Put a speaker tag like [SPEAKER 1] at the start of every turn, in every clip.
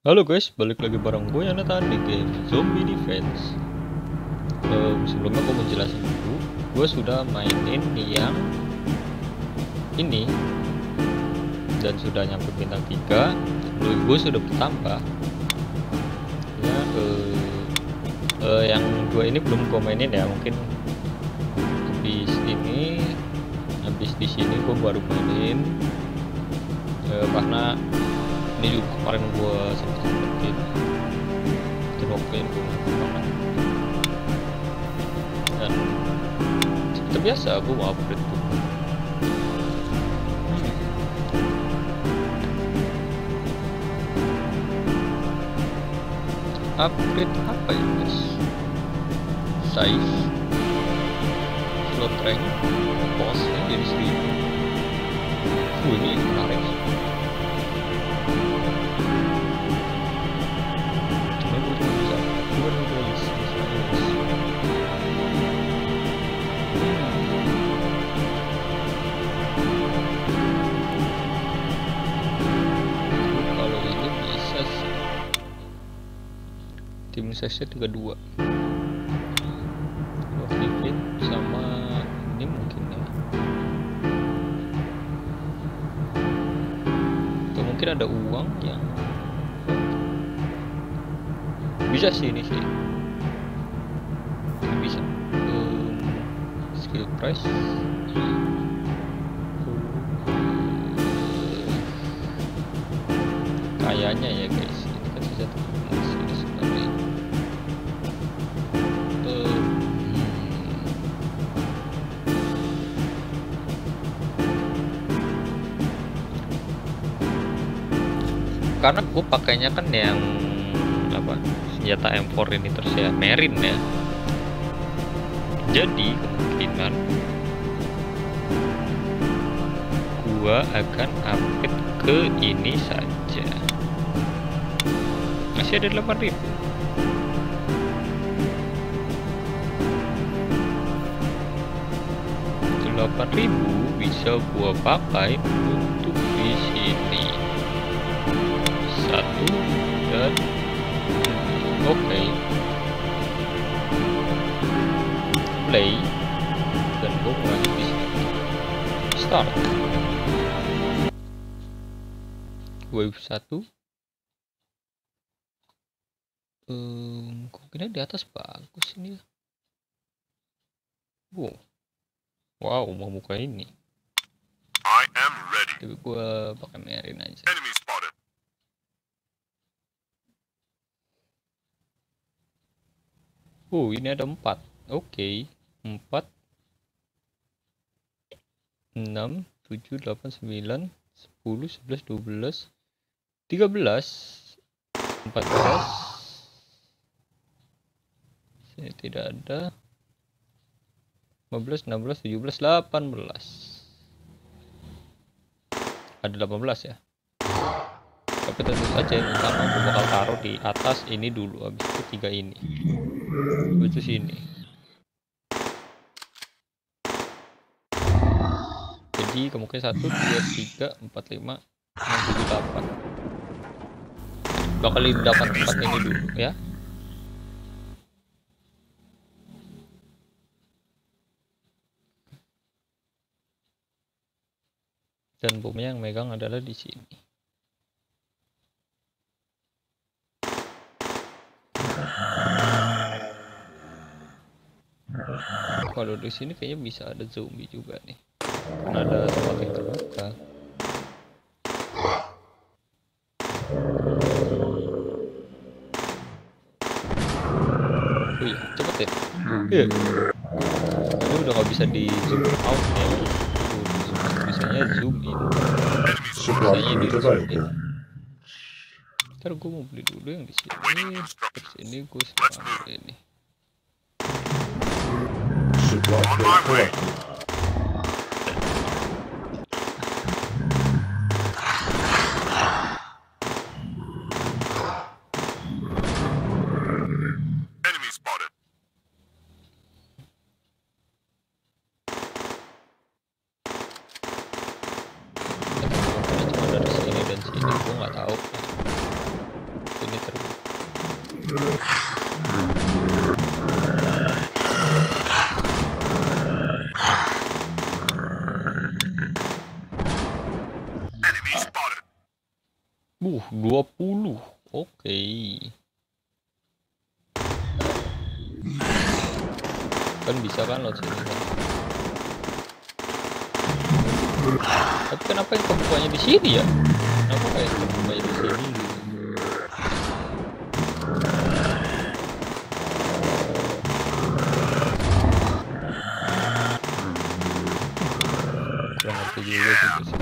[SPEAKER 1] Halo guys, balik lagi bareng gue Yonatan di game Zombie Defense. Um, Sebelumnya gue mau jelasin dulu Gue sudah mainin yang ini Dan sudah nyampe bintang 3 Gue sudah bertambah. Ya, uh, uh, yang dua ini belum gue mainin ya Mungkin habis ini Habis di sini gue baru mainin. Uh, Karena ini juga kemarin gua sempet sempetin. Dropin gue banget. Dan seperti biasa gue mau upgrade tuh. Upgrade apa ya guys? Size. Slot rank. Posnya jadi seribu. Uh, ini menarik tim size 32 Love Living sama ini mungkin ya. Atau mungkin ada uang yang bisa sih ini sih. Bisa. Um, skill price. Kayaknya ya guys karena gue pakainya kan yang apa senjata M4 ini terus ya Merin ya. Jadi kemungkinan gua akan upgrade ke ini saja. Masih ada 8000 8000 bisa gua pakai untuk di sini oke play dan gue mulai di sini start. Wave 1 um, kira di atas bagus ini ya? Wow. Wow mau buka ini.
[SPEAKER 2] I am ready.
[SPEAKER 1] tapi gue pakai merin aja.
[SPEAKER 2] Enemy.
[SPEAKER 1] Oh, ini ada empat. Oke, empat, enam, tujuh, delapan, sembilan, sepuluh, sebelas, dua belas, tiga belas, empat belas. Tidak ada. 15, 16, 17, 18. Ada 18 ya. Tapi tentu saja yang utama aku bakal taruh di atas ini dulu, habis itu tiga ini. Habis itu sini. Jadi kemungkinan satu, dua, tiga, empat, lima, enam, tujuh, delapan. Bakal dapat tempat ini dulu ya. Dan bomnya yang megang adalah di sini. Kalau di sini kayaknya bisa ada zombie juga nih. Karena ada tempat yang terbuka. Oh iya, cepet ya. Iya. Ini udah nggak bisa di zoom out ya. Tuh, bisanya zoom in. Bisanya di zoom in. Ntar gue mau beli dulu yang di sini. Terus ini gue sama ini.
[SPEAKER 2] On
[SPEAKER 1] Oh,
[SPEAKER 2] my my
[SPEAKER 1] iya.
[SPEAKER 2] way.
[SPEAKER 1] Uh, 20, 20. Oke. Okay. Kan bisa kan loh sini. Kan? Tapi kenapa yang kebukanya di sini ya? Kenapa kayak kebukanya di sini? Jangan ngerti juga sih.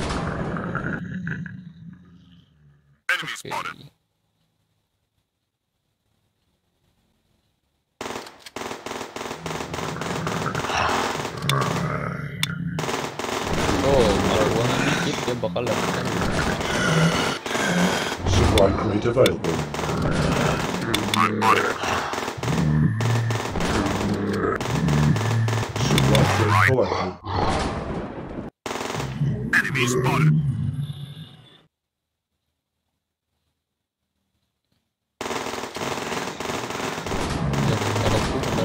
[SPEAKER 3] Collected.
[SPEAKER 2] Enemy spotted.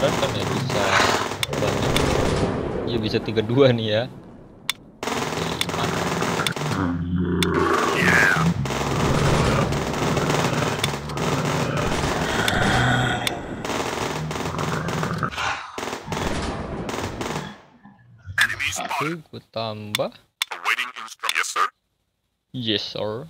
[SPEAKER 1] Kan ya bisa. Ya bisa 32 nih ya. Kutamba.
[SPEAKER 2] Awaiting. Yes, sir.
[SPEAKER 1] Yes, sir.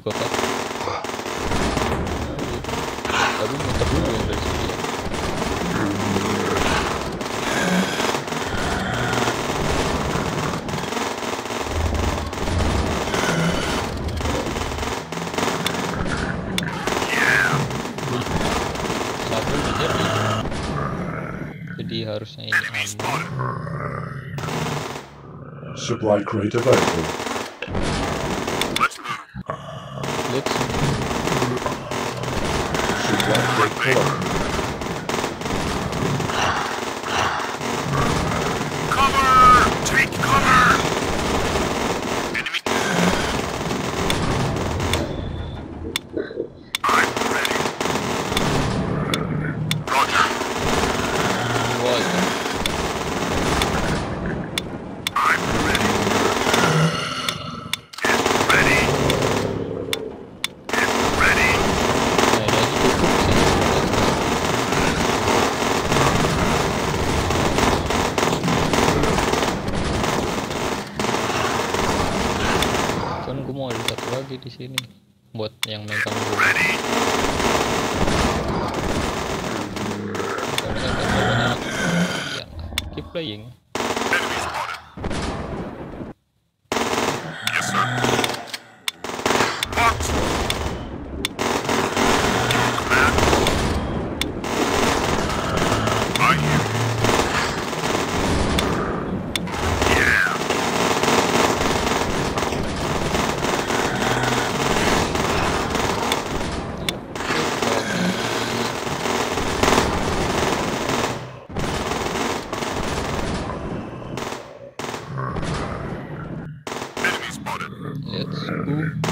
[SPEAKER 1] Satu udah jadi. Jadi harusnya ini
[SPEAKER 2] Enemy
[SPEAKER 1] aman.
[SPEAKER 2] spotted.
[SPEAKER 3] Supply crate available.
[SPEAKER 1] clips. Lagi di sini buat yang megang ya keep playing.
[SPEAKER 2] Amen.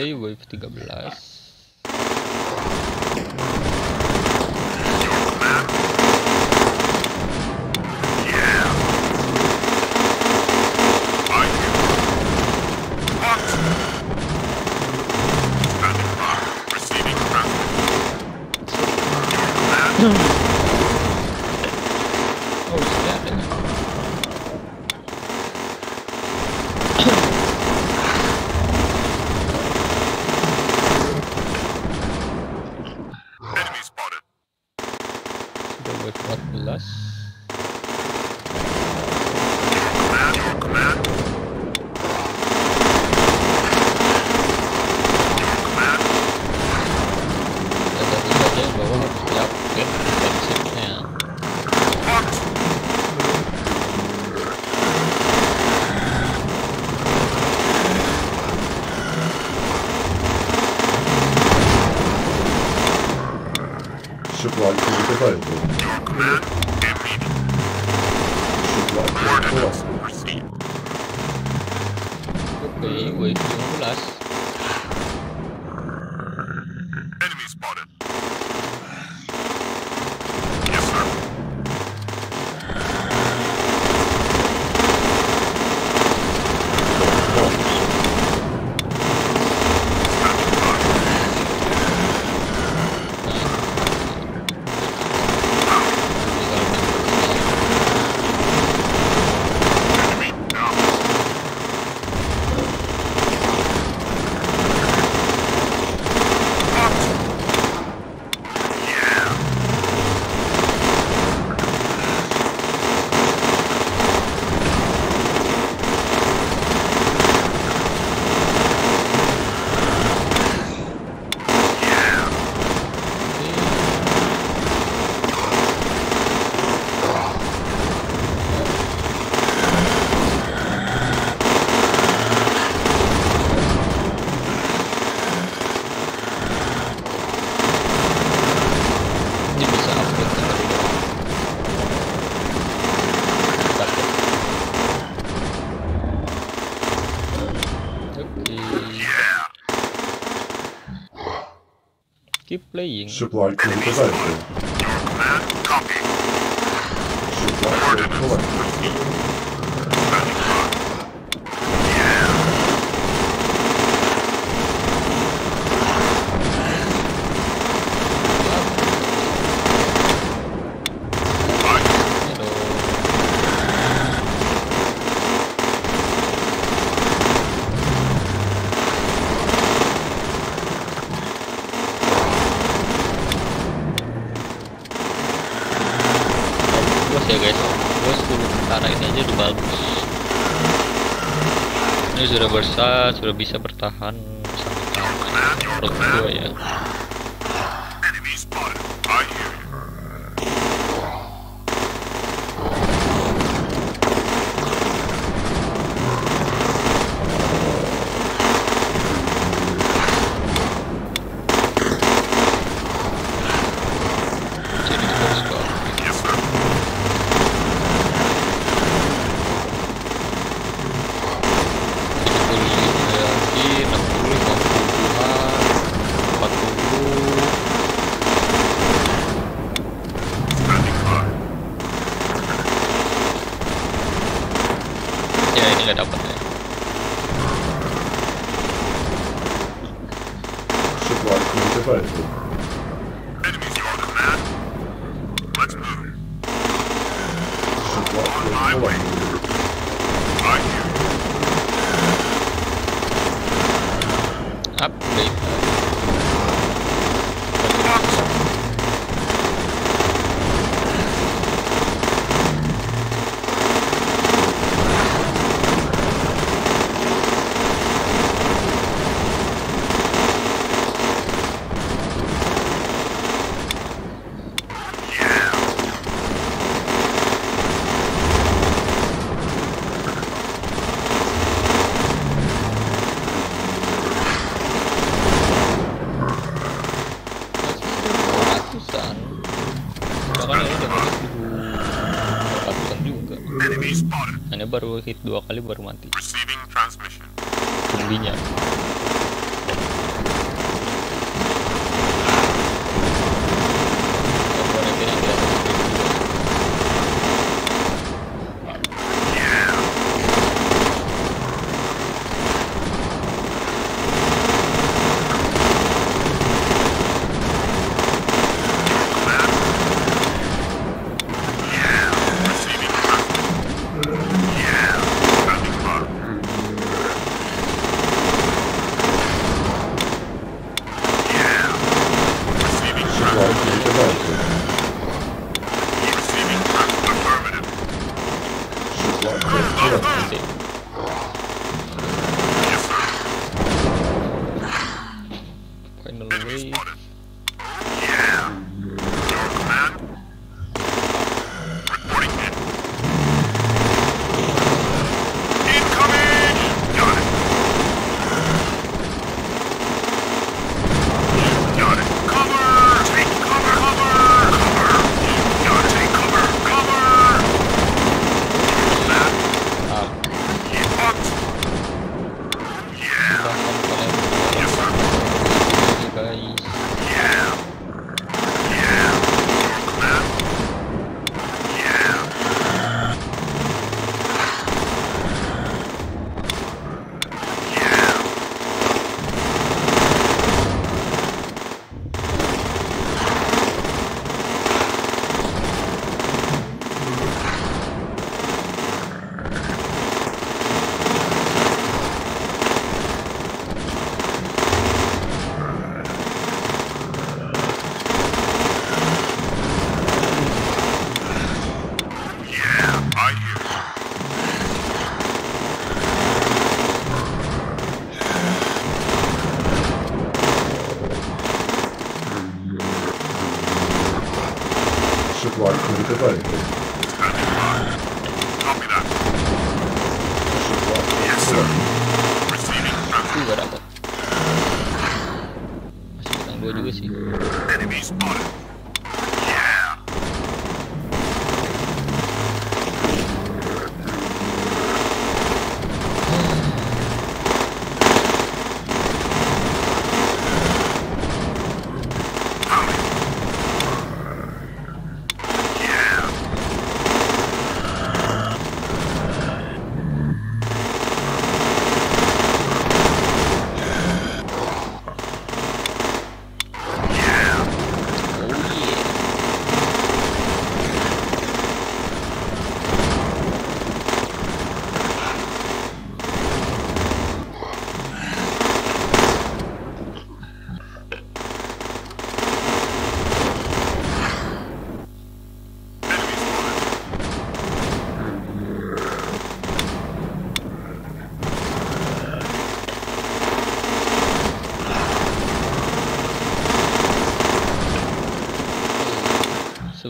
[SPEAKER 2] Enemy spotted.
[SPEAKER 1] Oke, wave 13. playing.
[SPEAKER 2] Your command, copy.
[SPEAKER 3] Supply.
[SPEAKER 1] kita sudah bisa bertahan sampai tahun ya. hit dua kali baru mati.
[SPEAKER 2] Lebihnya.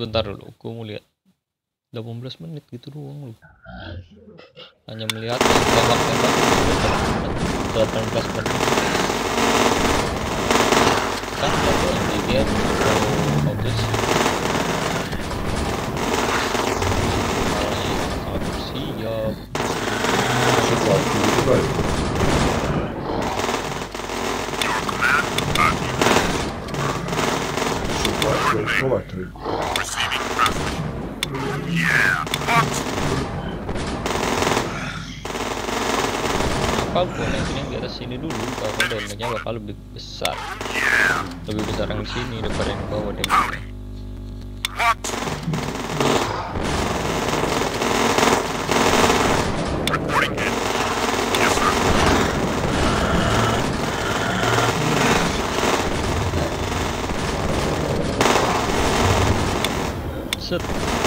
[SPEAKER 1] sebentar dulu. Aku mau lihat. 18 menit gitu doang lu hanya melihat tembak-tembak 18 menit. Kan kalau di game atau ini dulu karena damage-nya bakal lebih besar lebih besar yang sini daripada yang bawah
[SPEAKER 2] deh.
[SPEAKER 1] Set.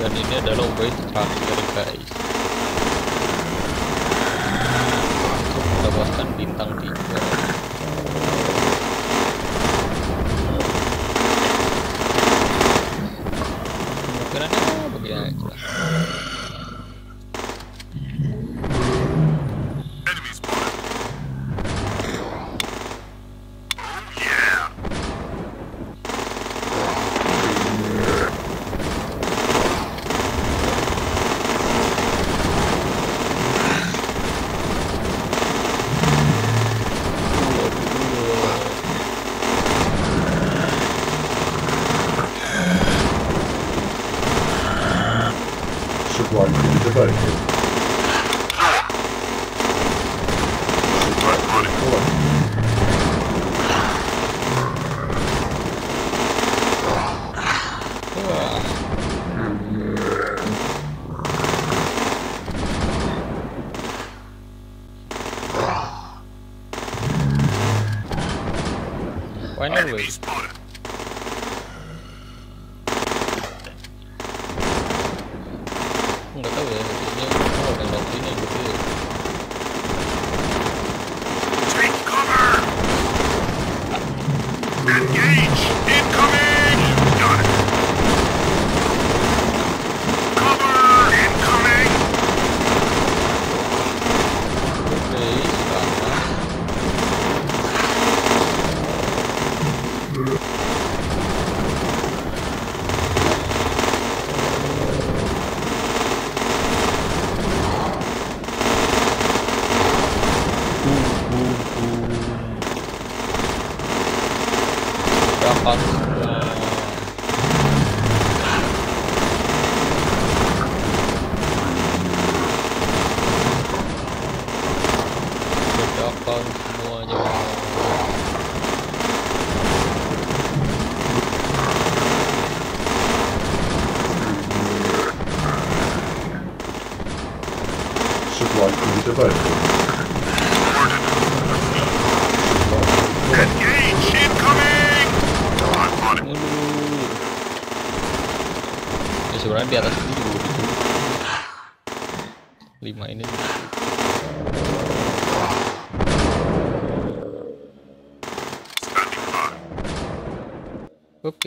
[SPEAKER 1] Dan ini adalah waste transfer guys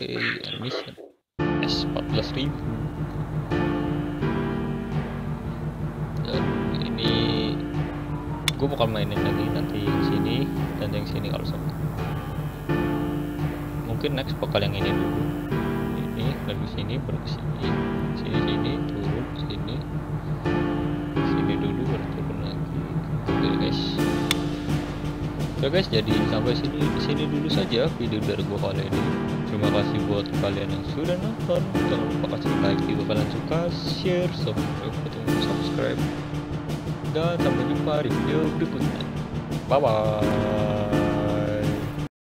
[SPEAKER 1] Oke, mission S 14000 Dan ini gue bakal mainin lagi nanti yang sini dan yang sini kalau sempat. Mungkin next bakal yang ini dulu. Ini lalu sini baru ke sini. Sini sini turun sini. Sini dulu baru turun lagi. Oke guys. Oke guys, jadi sampai sini sini dulu saja video dari gua kali ini. Terima kasih buat kalian yang sudah nonton. Jangan lupa kasih like jika kalian suka, share, subscribe. Dan sampai jumpa di video berikutnya. Bye bye.